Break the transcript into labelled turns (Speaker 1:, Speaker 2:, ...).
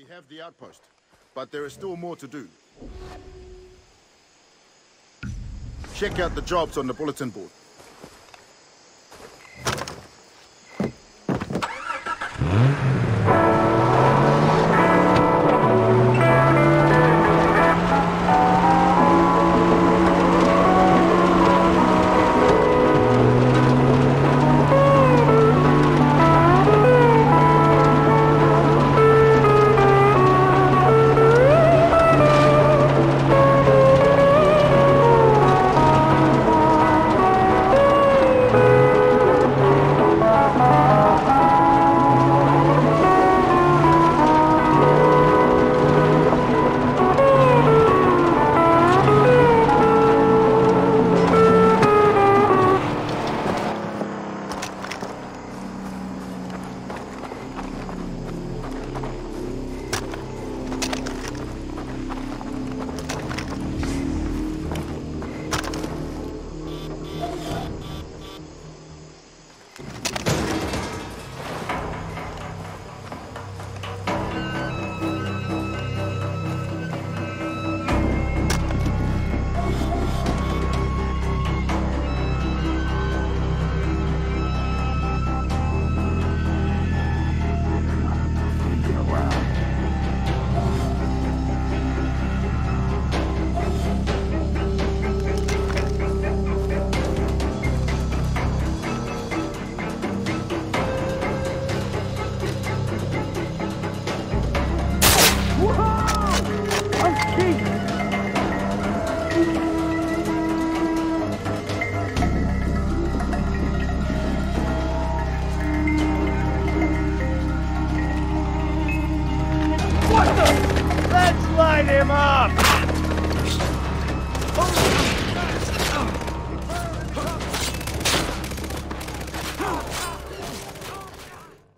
Speaker 1: We have the outpost, but there is still more to do. Check out the jobs on the bulletin board.
Speaker 2: Up!